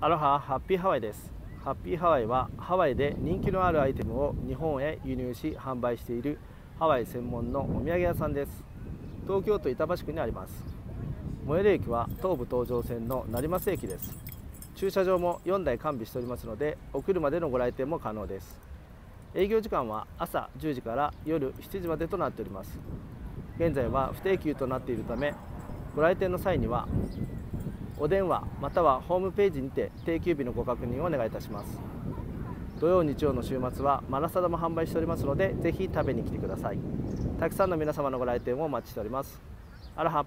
アロハハッピーハワイです。ハッピーハワイはハワイで人気のあるアイテムを日本へ輸入し販売しているハワイ専門のお土産屋さんです。東京都板橋区にあります。最寄り駅は東武東上線の成増駅です。駐車場も4台完備しておりますのでお車でのご来店も可能です。営業時間は朝10時から夜7時までとなっております。現在は不定休となっているためご来店の際にはお電話またはホームページにて定休日のご確認をお願いいたします。土曜日曜の週末はマラサダも販売しておりますのでぜひ食べに来てください。たくさんの皆様のご来店をお待ちしております。アラハ。